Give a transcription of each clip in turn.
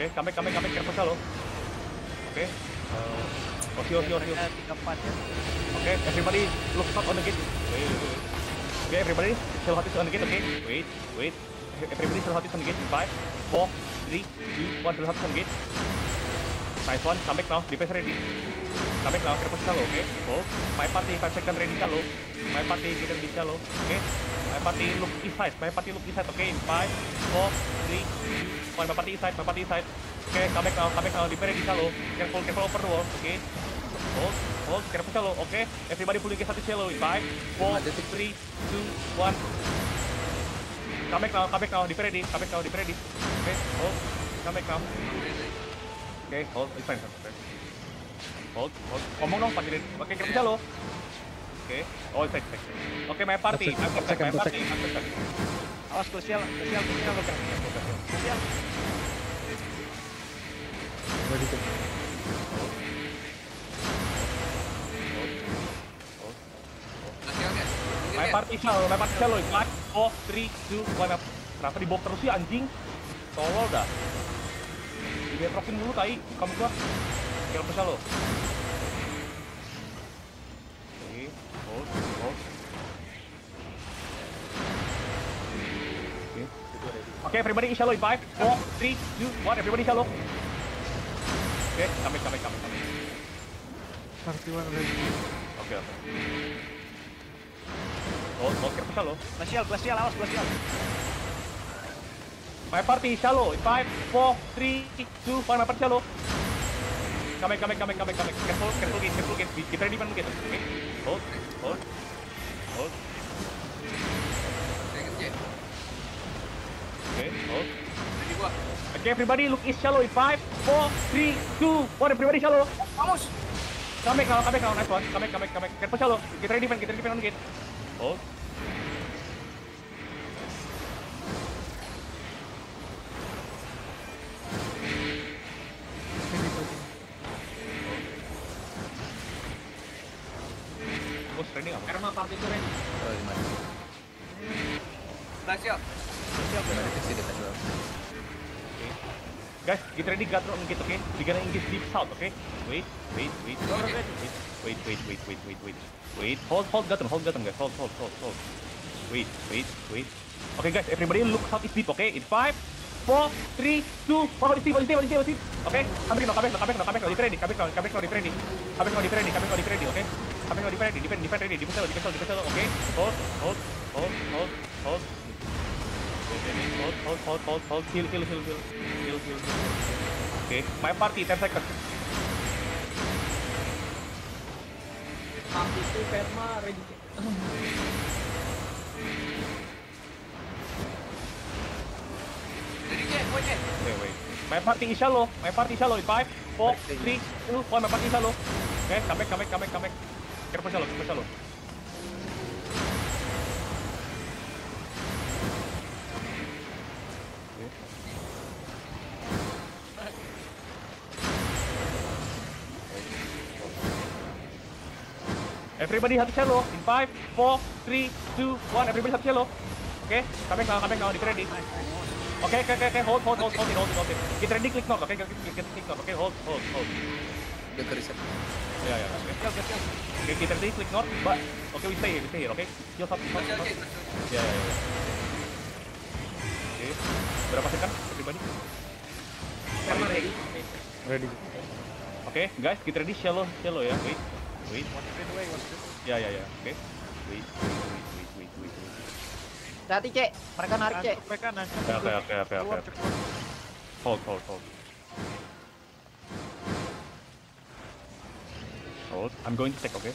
Oke, come back, come back, careful shallow. Oke. Uh, oh, heal, heal, heal. Mereka tiga empat ya. Okay, everybody look hot on the gate. Wait, wait, wait. Okay, everybody still hot on the gate. Okay, wait, wait. Everybody still hot on the gate. In five, four, three, two, one. Still hot on the gate. Nice one. Come back now. Defense ready. Come back now. Careful shallow. Okay. Hold. My party five second ready shallow. My party kita di shallow. Okay. My party look east side. My party look east side. Okay. In five, four, three, two, one. My party east side. My party east side. Okay. Come back now. Come back now. Defense ready shallow. Careful, careful over the wall. Okay. Hold, hold, careful shallow. Okay, everybody pulling ke satu shallow. In five, four, three, two, one. Come back now, come back now. Di ready, come back now, di ready. Okay, hold, come back now. Okay, hold, it's fine. Hold, hold. Ngomong dong, Pak Jirin. Oke, careful shallow. Okay, oh. Oke, my party, I'm perfect, my party. I'm perfect. Awas krusial, krusial, krusial, krusial. Krusial. Ready to. My party shallow, my party shallow. Five, four, three, two, one. Kenapa di box terus sih anjing? Tolol dah. Di betrokin dulu tai, kamu gua. Careful shallow. Oke, Oke, everybody is shallow in five, four, three, two, one. Everybody shallow. Oke, come back, come back, come back, come back. Party one ready. Oke, oke. Hold, hold, careful shallow. Glacial, glacial, awas glacial. My party shallow. In five, four, three, two, one. My party shallow. Come back, come back, come back, come back, come back. Careful, careful careful gate. Kita ready man gate. Okay. Hold, hold. Okay, everybody look east shallow. In five, four, three, two, one. Everybody shallow. Vamos. Come back now, come back now. Nice one. Come back, come back, come back. Careful shallow. Get ready man, get ready man on gate. Hold. Bos ready nggak? Karma party itu ready. Oh, gimana? Tadi? Guys, get ready, gate, okay? We're gonna engage deep south, okay? Wait, wait, wait, wait, wait, wait, wait, wait, wait, wait, wait. Hold, hold, on, hold, on, guys. Hold, hold, hold, hold. Wait, wait, wait. Okay, guys, everybody look south is deep, okay? In five, four, three, two, one. Deep? What is deep? Okay, come back come back come back come back. Defend come back come back defend. Come back defend come back defend okay? Come back defend defend, defend defend defend defend shallow, okay? Hold, hold, hold, hold, hold. Hold, hold, hold, hold, hold. Heal, heal, heal, heal, heal. Okay, my party 10 seconds. Party itu Karma ready. Ready Jack, wait. Wait. My party is shallow. My party is shallow. In five, four, three, two, one. My party is shallow. Okay, come back, come back, come back, come back. Careful shallow, careful shallow. Everybody have shallow. In five, four, three, two, one. Everybody have shallow. Okay, come back now, back now. Get ready. Okay, okay, okay, okay. Hold, hold, hold, hold it, hold it, hold it. Get ready, click north. Okay, get, get, get click north. Okay, hold, hold, hold. Udah ke reset. Yeah, yeah, okay. Okay, get ready, click north. But okay, we stay here, we stay here. Okay, heal satu, satu, satu. Ya, ya, ya. Oke. Berapa second everybody? Ready. Ready. Oke, guys, get ready shallow, shallow ya. Wait. Wait. One spin away, one spin. Ya, ya, ya. Oke. Wait, wait, wait, wait, wait, wait, wait. Hati cek, mereka narik cek. Sampai kanan. Oke, oke, oke, oke, oke. Hold, hold, hold. Hold. I'm going to check, okay?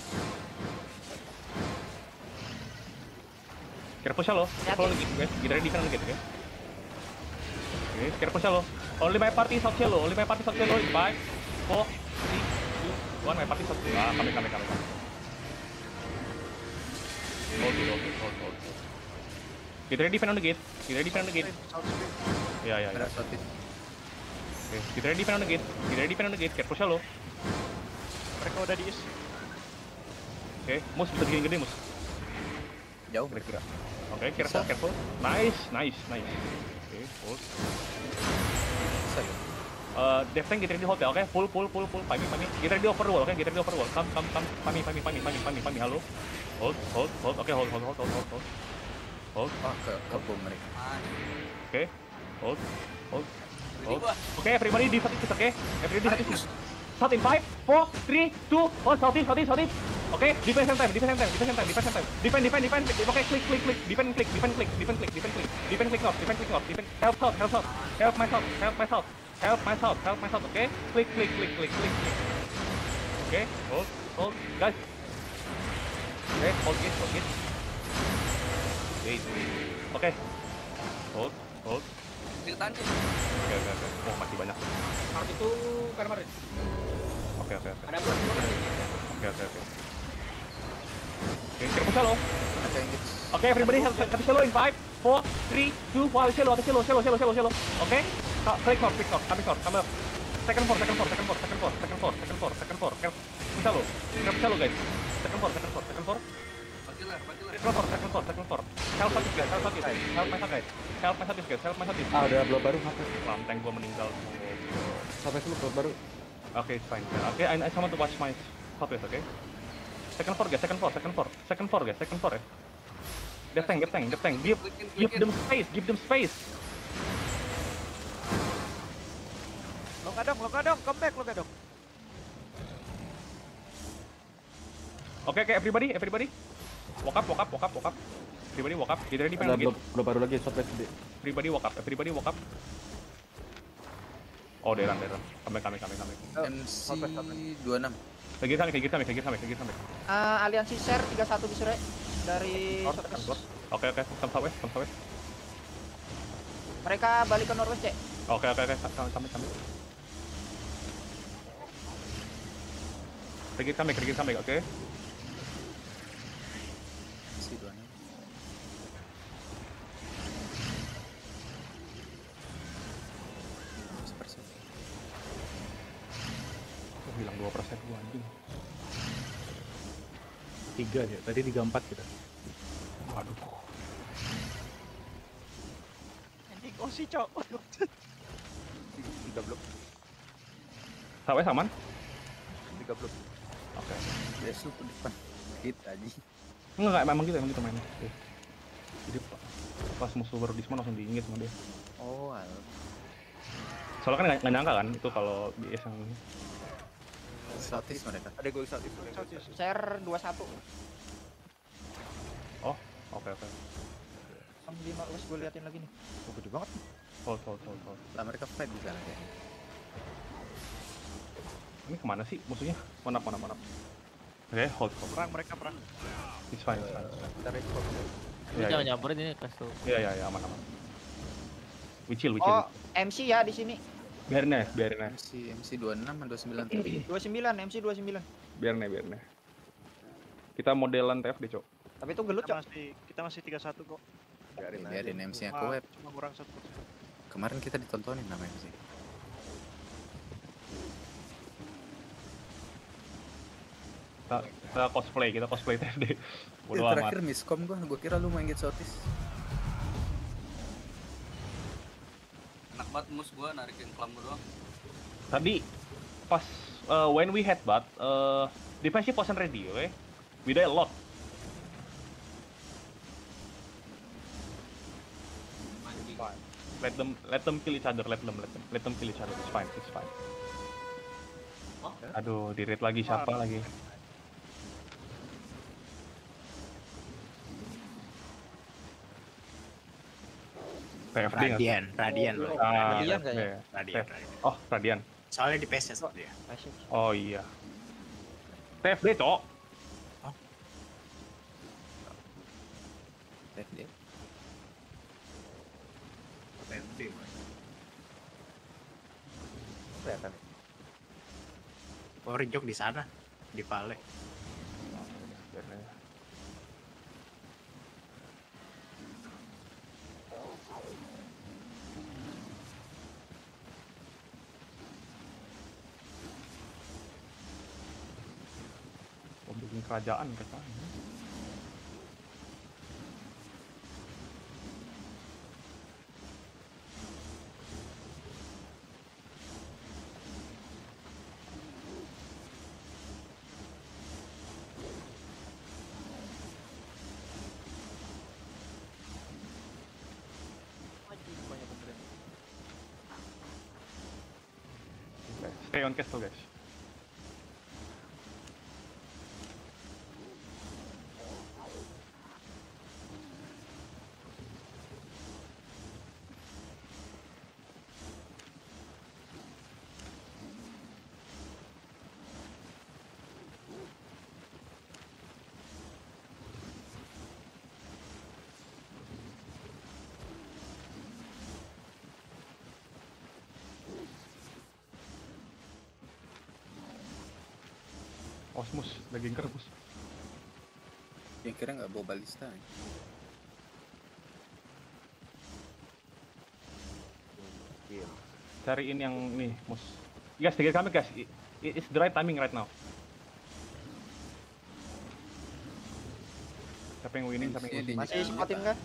Careful shallow. Careful on the gate, guys. Get ready kan on the gate, okay? Okay, careful shallow. Only my party is out shallow. Only my party is out shallow. Four, three, two, one. My party out. Ah, kami, kami, kami, kami. Hold hold hold, hold. Get ready fan on the gate. Get ready fan on the gate. Ya, ya, ya. Ada shot it. Okay, get ready fan on the gate. Get ready fan on the gate. Careful shallow. Mereka udah di east. Oke, mus bisa bikin gede mus. Jauh. Kira-kira. Oke, careful, Bisa. careful. Nice, nice, nice. Oke, hold. Bisa ya? Uh, Death Tank get hold ya, oke? Full, full, full, full. Pami, Pami. Get ready over wall, oke? Get ready over wall. Come, come, come. Pami, Pami, Pami, Pami, Pami, Pami. Halo. Hold, hold, hold. Oke, hold, hold, hold, hold, hold, hold. Hold, Oh, ke ke bom mereka. oke. Hold, hold, hold. gua. Oke, everybody di satu oke? Everybody di satu Shot in 5, 4, 3, 2, 1, southeast, southeast, southeast. Oke, defense and time, defense time, defense time, defense time. Defend, defend, defend. Oke, klik, klik, klik. Defend, klik, defend, klik, defend, klik, defend, klik. Defend, klik north, defend, klik north, defend. Help help south. Help my south, help my south. Help my south, help my south, oke? Klik, klik, klik, klik, klik, klik. Oke, hold, hold. Guys. Oke, hold it, hold it. Wait. Oke. Hold, hold. Ditahan sih. Oke, oke, oke. Oh, masih banyak. Part itu ready. Oke, oke, oke. Ada buat gua ready. Oke, oke, oke. Oke, shallow. Ada yang gitu. Oke, everybody have have shallow in 5, 4, 3, 2, 1, shallow, ada shallow, shallow, shallow, shallow, shallow. Oke, Ka- click north, click north. Second floor, second floor, second floor, second floor, second floor, second floor, second floor. Care- Shallow, care shallow guys. Second floor, second floor, second bagilah. Second floor, second floor, second floor. Help guys, help southeast. Help my guys. Help my guys, help my southeast. Ah, ada blok baru apa? Lam, tank gua meninggal. Sampai blok baru. Oke, it's fine. Oke, I, I to watch my southwest, oke? Second floor guys, second floor, second floor. Second floor guys, second floor ya. Get tank, get tank, get tank. Give, give them space, give them space. Lo kadang, lo kadang, come back lo kadang. Oke, oke, everybody, everybody. Walk up, walk up, walk up, walk up. Everybody walk up. Get ready, pengen blok blok baru lagi shot gede. Everybody walk up, everybody walk up. Oh, deran, deran. Kami, kami, kami, kami. MC 26. Lagi kami, lagi kami, lagi kami, lagi kami. Eh, aliansi share 31 di sore dari. Oke, oke, come southwest, come southwest. mereka balik ke Norwest cek Oke, oke, oke, kami, kami, Lagi kami, lagi kami, oke. MC 26. Sepersen. Oh, bilang 2% gua anjing. Tiga ya. Tadi tiga empat kita. Waduh. Anjing oh sih cok. Tiga blok. Southwest aman? Tiga blok. Oke. Yes, lu ke depan. Hit aja. Enggak, emang gitu, emang gitu mainnya. Oke. Jadi pa- pas musuh baru di spawn langsung diinget sama dia. Oh, alah. Soalnya kan nggak nyangka kan itu kalau BS yang ini. Statis mereka. Ada gue satu. share 21 Oh, oke oke. Sama di Norwest gue liatin lagi nih Oh, gede banget. Hold, hold, hold, hold. Lah mereka fight di sana kayaknya. Ini ke mana sih musuhnya? Mana mana mana? Oke, hold, hold. Perang mereka perang. It's fine, it's fine. it's fine. Kita rekor. Lu Iya, jangan nyamperin ini kelas tuh. Iya, iya, iya, aman, aman. Wicil, wicil. oh MC ya di sini Biarin aja, biarin aja. MC MC 26 sama 29 tadi. 29 MC 29 Biarin aja, biarin aja. Kita modelan TFD, Cok. tapi itu gelut Kita cok masih kita masih 31 kok. Biarin aja. Biarin MC nya Cuma- ke web. Cuma kurang satu. Kemarin kita ditontonin nama MC. Kita, kita cosplay, kita cosplay TFD. Eh, Bodo amat. terakhir miskom gua, gua kira lu main Get Sotis. Enak banget mus gua narikin klam gua doang. Tadi pas uh, when we had bat, uh, defensive wasn't ready, oke? We die a lot. Anjing. Let them let them kill each other, let them let them let them kill each other. It's fine, it's fine. Aduh, di rate lagi siapa lagi? TFD nggak? Radian, Radian loh. Ah, Radian TFD. kayaknya. Radian. Radian. Oh, Radian. Soalnya di PS dia. Masih. Oh iya. TFD, Cok. TFD. PMP. Kelihatan. Oh, Rinjok di sana, di Pale. kerajaan kata Stay on castle guys. Osmus, lagi kerebus. Ya kira nggak bawa balista. ya. Cariin yang nih, mus. Guys, tiga kami guys. It's the right timing right now. Siapa yang winning, siapa yang Masih losing? Masih sempatin kah?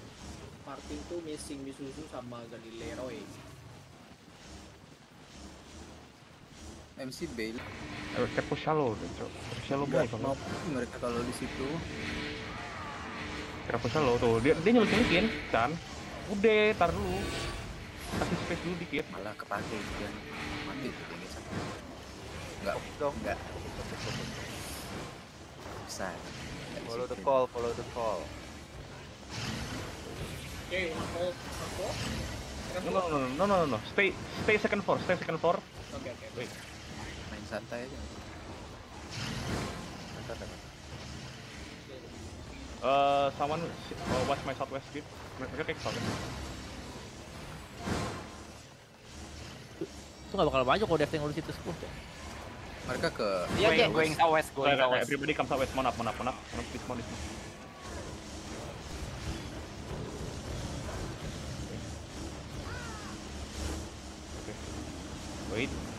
Martin tuh missing Misuzu sama Galileo ya. MC Bale. Eh, Kepo shallow, cok. Shallow boy kalau. mau mereka kalau di situ. Kepo shallow tuh. Dia dia nyulik nyulikin, kan? Udah, tar dulu. Kasih space dulu dikit. malah kepake kan. Mati tuh dia gitu. Nggak, Dong. nggak. Bisa. Nggak Follow the call, follow the call. Oke, Marco, Marco. No, no, no, no, no, no, no. Stay, stay second floor, stay second floor. Oke, oke. Wait. Santai aja. Bentar, bentar. Uh, someone uh, watch my southwest speed. Mereka kayak southwest. Itu nggak bakal maju kalau Dev ngurus itu sepuluh. Mereka ke Iya, Jack. Going southwest, going Right, right, southwest. Everybody come southwest. Mon up, mon up, mon up. Mon up, please, mon, please. Okay. Wait, wait, wait.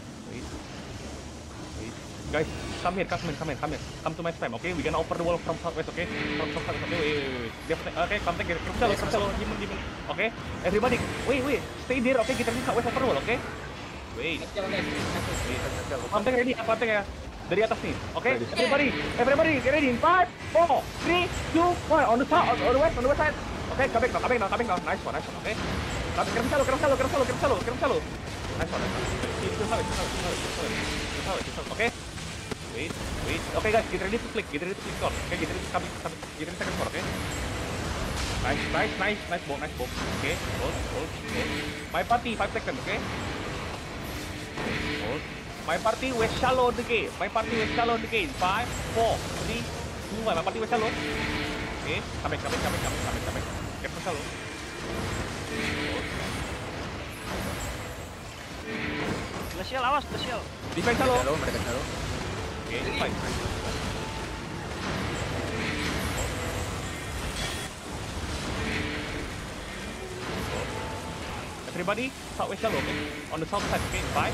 Guys, come here, come here, come here, come here. Come to my spam, okay? We're gonna open the wall from southwest, okay? From, southwest, okay? Wait, wait, wait. Definitely, okay, come take it. Come come shallow. Demon, demon. Okay? Everybody, wait, wait. Stay there, okay? Kita ini southwest open wall, okay? Wait. Guys. Kontek ready, kontek ya. Dari atas nih. Oke, everybody, everybody get ready in 5, 4, 3, 2, 1. On the south, on, on the west, on the west side. Oke, come back now, come back now, come back now. Nice one, nice one, oke. Tapi selalu, kirim selalu, kirim selalu, kirim selalu, kirim selalu. Nice one, nice one. Oke. Wait, wait. Oke guys, get ready to click, get ready to click score. Oke, get ready to come, come, get ready to second score, oke. Nice, nice, nice, nice ball, nice ball. Oke, hold, hold, hold. My party, 5 seconds, oke. Hold. My party was shallow the gate. My party was shallow the. Five, four, three, two, one. My party was shallow. Okay, come back, come back, come back, come back. Get for shallow. Glacial, awas, glacial. Defense shallow. Halo, mereka halo. Okay. Everybody, southwest shallow, okay? On the south side, okay? Five,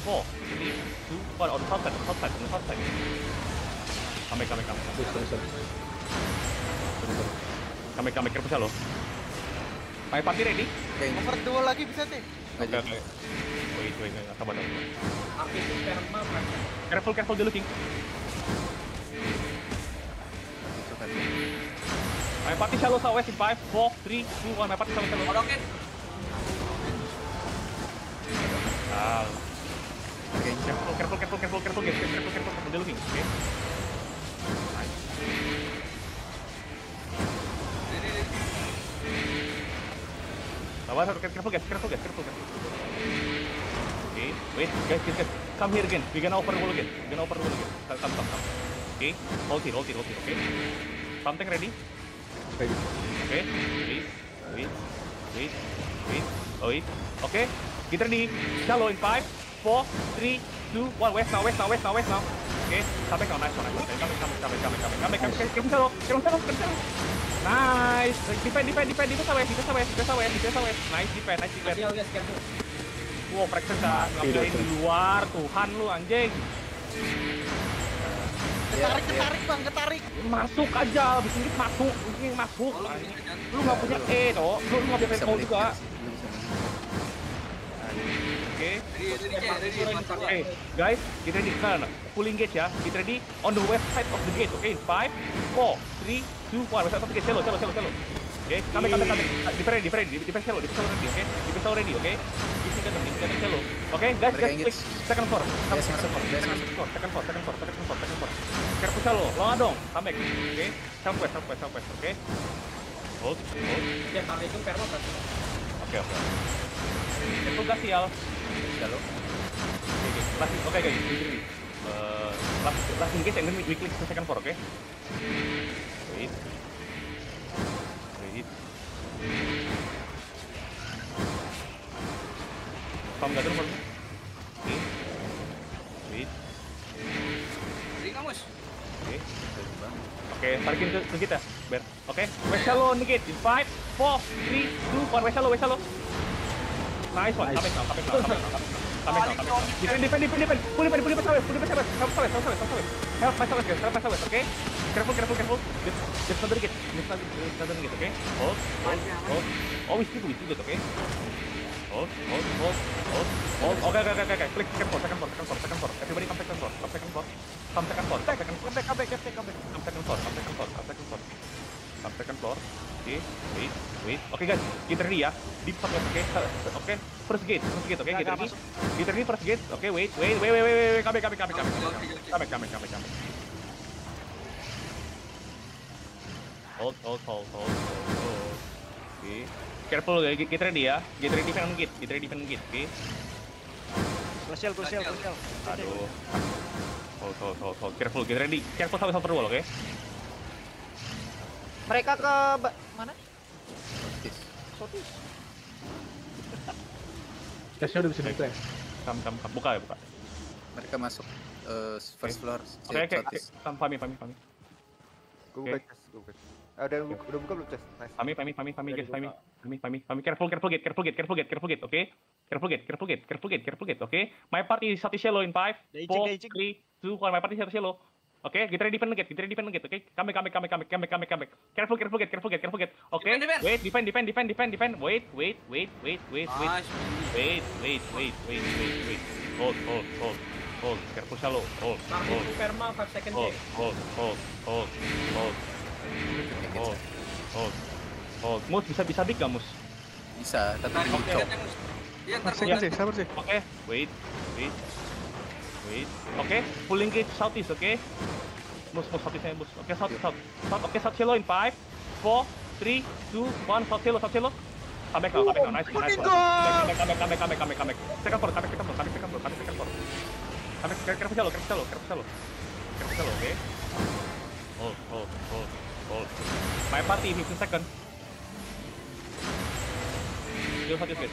four, three, two, one. On the south side, on the south side, on the south side. Come back, come back, come back. Come back, come back, careful shallow. My party ready? Oke, Over wall lagi bisa Okay, jadi. okay. Wait, wait, wait. Sabar, Martin. Careful, careful. Itu kan. My party shallow southwest in five, four, three, two, one. My party shallow, shallow. Kodokin. Ah, Oke, Careful, careful, careful, careful, careful, guys. Careful, careful, careful. Okay? Ready. Sabar, sabar, careful, guys. Careful, guys. Careful, careful. Okay, wait, guys, guys, guys. Come here again. We're gonna wall again. We're gonna wall again. Come, come, come. Okay, hold it, hold it, hold it, okay? Something ready? Ready. Okay, wait, wait, wait, wait, oh, wait. Okay, get ready. Shallow in five, four, three, two, one. West now, west now, west now, west now. Okay, come back now, nice one, nice one. Come back, come back, come back, come back, come back, come back, come back. Come shallow, come shallow. Nice. Defend, defend, defend, defend defend defend away, defend away. Nice defend, nice defend. Wow, Praxis dah ngapain di luar, Tuhan lu anjing. Ketarik, ketarik bang, ketarik. Masuk aja, bisnis masuk, bisnis masuk. Oh, lu nggak punya E, toh. Lu nggak punya beli juga. Oke. Ready, ready, Cek. ready. Empat, dua. Oke, guys, get ready. Nah, nah, full engage ya. Get ready on the west side of the gate. Oke, five, four, three, two, one. West side of the gate. Shallow, shallow, shallow, shallow. Oke, kami, kami, kami. Ready, defend ready. Defend shallow, defend shallow ready. Oke, defend shallow ready. Oke lo. Oke, guys, guys, klik second floor. Guys, masuk floor, guys, masuk floor. Second floor, second floor, second floor, second floor. Sekarang pusat lo, lo dong, comeback. Oke, okay. sampai, sampai, sampai, oke. Okay. Hold, hold. Ya, kali itu perma kan. Oke, oke. Itu gas sial. Ya lo. Oke, oke. Last, oke, guys, ini. Eh, last, last in case, second floor, oke? Tam gak terbang. Oke. Wait. Jadi kamu. Oke. Oke, tarikin ke, ke kita, Ber. Oke, okay. Wesalo nikit. 5, 4, 3, 2, 1, Wesalo, Wesalo. Nice one, nice. kapek, kapek, kapek, kapek. Sampai kau, sampai kau. Defend, defend, defend. Pulih, pulih, pulih, sampai, pulih, sampai, sampai, sampai, sampai, sampai. Help, sampai, guys, help, sampai, oke? Careful, careful, careful. Just another dikit, just oke? Hold, hold, hold. Oh, wis itu, wis oke? Hold, hold, hold, hold, hold. Okay, okay, okay, okay. Click second floor, second floor, second floor, second floor. Everybody come second floor, come second floor. Come second floor, come second floor. Come back, come back, come back, come second floor, come second floor, come second floor. Come second floor. Okay, wait, wait. Oke guys, get ready ya. Deep southwest, oke? Oke, first gate, first gate, oke? Get ready. Get ready, first gate. Oke, wait, wait, wait, wait, wait, wait. Come back, come back, come back, come back. Oke, oke, oke. Come back, come back, come back, come back. Hold, hold, hold, hold, hold, hold. Oke. Okay. Careful guys, get, get ready ya. Get ready defend git, get ready defend git, oke. Okay. Crucial, crucial, crucial. Aduh. Hold, hold, hold, hold. Careful, get ready. Careful sampai sampai wall, oke. Okay? Mereka ke mana? Sotis. Sotis. Cashnya udah bisa buka ya? Kam, kam, kam. Buka ya, buka. Mereka masuk uh, first okay. floor. Oke, oke, Kam, Pami, pami, pami. Gue buka, gue buka udah, buka- udah buka belum chest? Nice. Fami, Fami, Fami, Udah guys, dibuka. Fami, Fami, Fami. Careful, careful gate, careful gate, careful gate, careful gate, oke? Careful gate, careful gate, careful gate, careful gate, oke? My party is satu shallow in 5, Daging, 4, daging. 3, 2, 1. My party is satu shallow. Oke, get ready defend gate, get ready defend gate, oke? Come back, come back, come back, come back, come back, come back, come back. Careful, careful gate, careful gate, careful gate. Oke, defend. wait, defend, defend, defend, defend, defend. Wait, wait, wait, wait, wait, wait. Nice. Wait, wait, wait, wait, wait, wait. Hold, hold, hold, hold. Careful shallow. Hold, hold, itu perma 5 second hold, hold, hold, hold, hold, hold, hold, hold. Mus bisa bisa big gak mus? Bisa, tapi engage-nya, Mus. Iya, ntar Sabar sih, sabar sih. Oke, wait, wait, wait. Oke, pulling gate southeast, oke? Mus, mus southeastnya mus. Oke, south, south, south. Oke, south shallow in five, four, three, two, one. South shallow, south shallow. Come back now, come back now. Nice, nice. Come back, come back, come back, come back, come back. Second floor, come back, second floor, come back, second floor, come back, second floor. Come back, careful shallow, careful shallow, careful shallow. Careful shallow, oke? Hold, hold, hold, hold. My party, 15 second. Southeast, guys.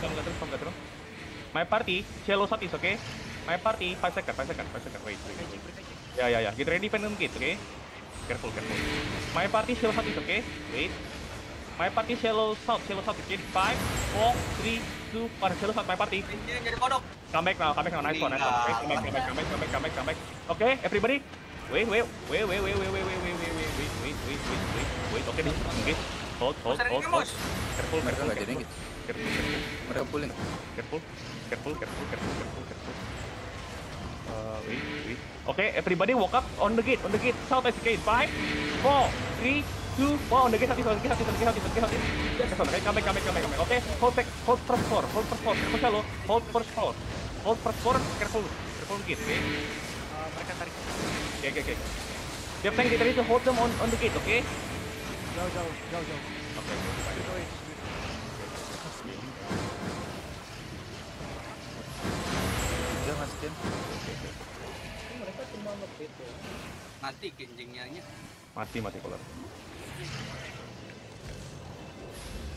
Come, come. My party, shallow southeast, oke? My party, 5 second, 5 second, 5 second. Wait, wait, wait. Ya, ya, ya. Get ready, defend gate, oke? Careful, careful. My party, shallow southeast, oke? Wait. My party, shallow south, shallow south. Okay, 5, 4, 3, 2, 1. Shallow south, my party. Jadi kodok. Come back now, come back now. Nice one, nice one. Okay, come back, come back, come back, come back, come back, come back. Okay, everybody. Wait, wait, wait, wait, wait, wait, wait, wait, wait, oke okay, nih hold hold hold hold. Careful mereka careful careful. careful careful. Careful careful uh, careful oke everybody walk up on the gate on the gate. South SK 5, 4, 3 2, one on the gate satu satu satu satu satu satu satu. Oke hold back hold first floor hold first floor careful floor, hold first floor hold first floor careful careful gate okay. uh, mereka tarik. Oke okay, oke okay, oke okay. Have tank, kita try to hold them on, on the gate, okay? jauh jauh jauh jauh. Oke okay. dia mas mereka cuma ngebit ya. Mati genjengnya mati mati kolam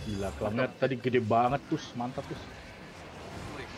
gila kelamnya tadi gede banget tuh, mantap tuh.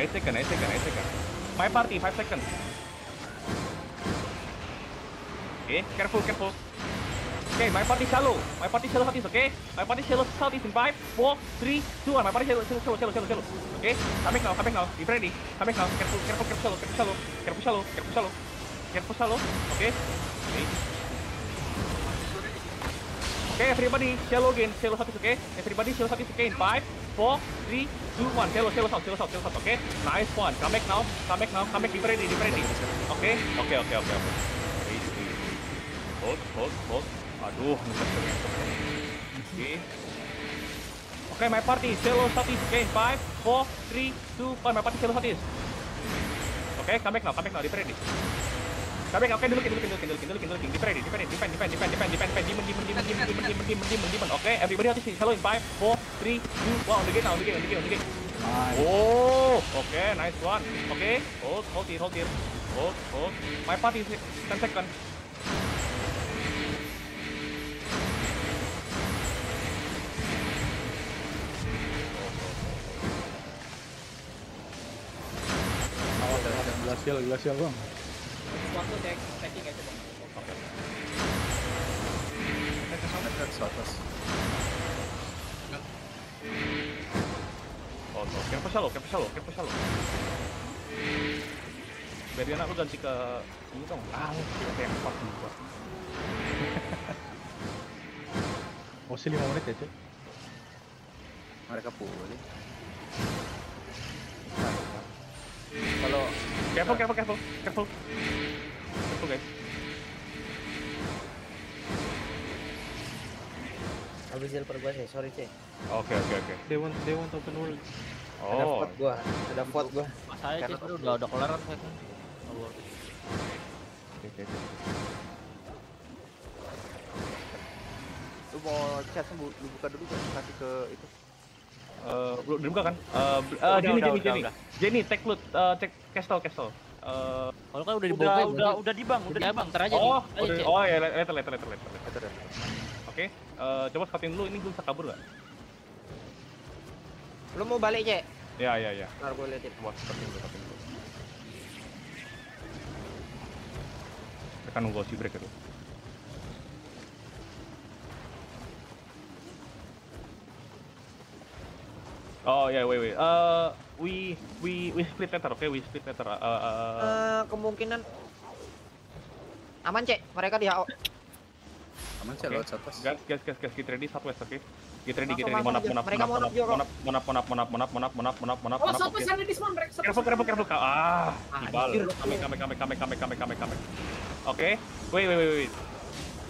8 second, 8 second, 8 second. My party, 5 second. Okay, careful, careful. Okay, my party shallow. My party shallow oke, okay? My party shallow southeast in 5, 4, 3, 2, 1. My party shallow, shallow, shallow, shallow, shallow. Okay, coming now, coming now. Be ready. Coming now. Careful, careful, careful, shallow, careful, shallow, careful, shallow, careful, shallow. Careful, shallow, okay? Okay. Okay, everybody, shallow again, shallow southeast, okay? Everybody, shallow southeast, okay? In 5, 4, 3, 2, 1. Shallow, shallow south, shallow south, shallow okay? Nice one. Come back now, come back now, come back. Be ready. Okay? Okay, okay, okay, okay. Wait. Hold, hold, hold. Aduh. Oke. Oke, my party, shallow southeast, okay? In 5, 4, 3, 2, 1. My party, shallow southeast. Oke, come back now, come back now, be back, oke, dulu, dulu, dulu, dulu, dulu, dulu, dulu, be ready, defend, defend, defend, defend, defend, defend, demon, demon, demon, demon, demon, demon, demon, demon, demon. Oke, everybody hati shallow in 5, 4, 3, 2, 1. On the gate now, on the gate, on the gate, on the gate. Oh, oke, nice one. Oke, hold, hold here, hold here. Hold, hold. My party, 10 second. Glasial glasial bang. Tek taking aja bang. Oh, shallow, shallow, shallow. Lu ganti ke ini dong. Ah, kita tempat juga. Masih lima menit ya cek. Mereka pulih. Kalau careful, careful, careful, careful. Okay. Habis jalan gua sih, sorry cek. Oke okay, oke okay, oke. Okay. They want they want open world. Oh. Ada pot gua, ada pot gua. Saya sih udah udah kelar kan. Oke oke. Lu mau chat sembuh, lu buka dulu kan kasih ke itu. Eh, uh, belum dibuka kan? Uh, uh, oh, gini, udah, eh, gini, udah, gini. Udah. Jenny, take loot, eh, uh, cek castle, castle. Eh, Kalau kan udah Udah dibawa udah udah di bang, udah Udah di bang, bang. ntar aja nih. oh, udah- oh ya, later, later, later, later. Itu deh. Oke, eh, coba scouting dulu, ini gue bisa kabur gak? Lu mau balik cek? Ya, ya, ya. Ntar gua liatin. Coba scouting dulu, scouting dulu. Kita kan nunggu si break itu. Oh ya, wait, wait. Uh, we we we split later, okay? We split later. Uh, uh, uh, Eh, kemungkinan aman cek, mereka di HO. Aman sih Oke. lewat atas. guys, guys, guys, guys, get ready southwest, okay? Get ready, get Langsung, ready. Monap, monap, monap, monap monap, monap, monap, monap, monap, monap, monap, monap, monap, monap, Oh, monap, oke. sana di Dismon, mereka Careful, careful, careful. Ah, Anjir. ibal. Kame, kame, kame, kame, kame, kame, kame, kame. Oke, wait, wait, wait, wait.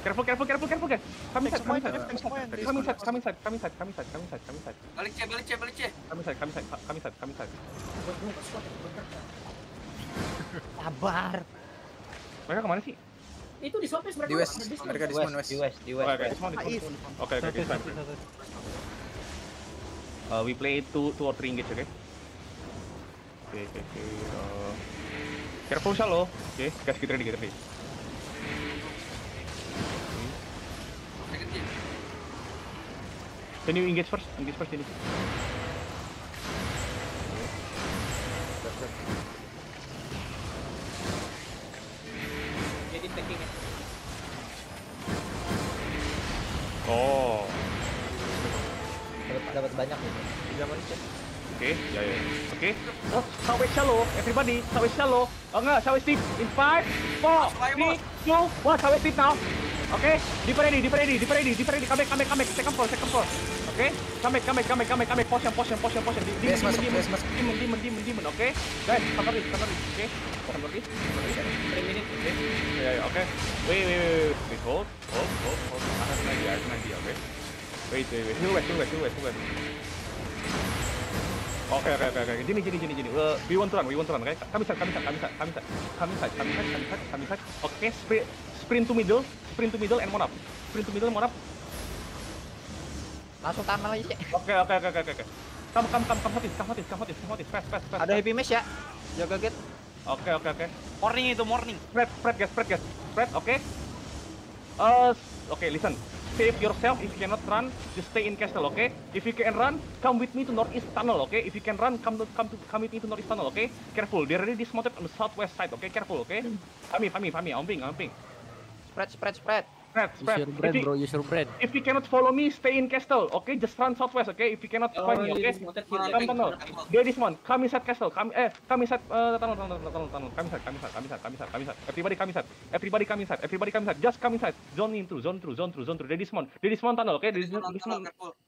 Careful, careful, careful, careful, guys. Come inside, come inside, come inside, come inside, come inside, come inside, come inside, come inside, come inside, Balik C, balik C, balik C. come inside, come inside, come inside, come inside. Sabar. Mereka ke mana sih? Itu di Sopes mereka. Di west, mereka di west, west. di west, di Oke, west. oke. Oke, oke, satu, satu. Uh, we play two, two or three engage, okay? Okay, okay, okay. Uh, careful, shallow. Okay, guys, get ready, get ready. Can you engage first? Engage first ini. Oh. Dapat, dapat banyak nih. Tiga manusia. Ya? Oke, ya ya. Oke. Oh, sawe shallow, everybody, sawe shalo. Oh enggak, sawe steep. In 5, 4, 3, 2, 1, sawe steep now. Oke, okay? di paredi, di paredi, di paredi, di paredi, kamek, kamek, kamek, kamek, floor, saya floor. Oke, kamek, kamek, kamek, kamek, kamek, pos yang, pos yang, pos yang, pos yang, di pos yang, di, di, di, di, di, oke. Guys, cover this, oke. Okay? Cover this, oke, oke, oke. oke, Ya, oke, ya, oke, oke. oke, Wait, wait, wait, wait, oke, hold, hold, hold, Oke, Ada lagi, ada lagi, oke. oke, Wait, wait, wait, oke, oke, oke, oke. Oke oke oke oke. Gini gini gini gini. Uh, we want to run, we want to run. Kami sat, kami sat, kami sat, kami sat, kami sat, kami sat, kami sat, kami sat. Oke, okay, sprint to middle, sprint to middle, and one up. Sprint to middle, one up. Langsung tanam aja cek. Oke, oke, oke, oke, oke. Come, come, come, come, hotis, come, hotis, come, hotis, come, hotis. Fast, fast, fast. Ada happy mesh ya. Jaga gate. Oke, oke, oke. Morning itu morning. Spread, spread, guys, spread, guys. Spread, oke? Uh, oke, listen. Save yourself. If you cannot run, just stay in castle, okay? If you can run, come with me to northeast tunnel, okay? If you can run, come to come to come with me to northeast tunnel, okay? Careful, they're already dismounted on the southwest side, okay? Careful, okay? Fami, Fami, Fami, amping, amping spread, spread, spread. Spread, spread. Use your if you, bro. Use your. If you cannot follow me, stay in castle. Okay, just run southwest. Okay, if you cannot oh, find me, okay. Come, come, come. Dia dismount. Kami set castle. Kami, eh, kami set. Uh, tanun, tanun, tanun, tanun, tanun. Kami set, kami set, kami set, kami set, kami set. Everybody kami set. Everybody kami set. Everybody kami set. Just kami set. Zone in through, zone through, zone through, zone through. Dia dismount. Dia dismount tunnel. Okay, dia dismount.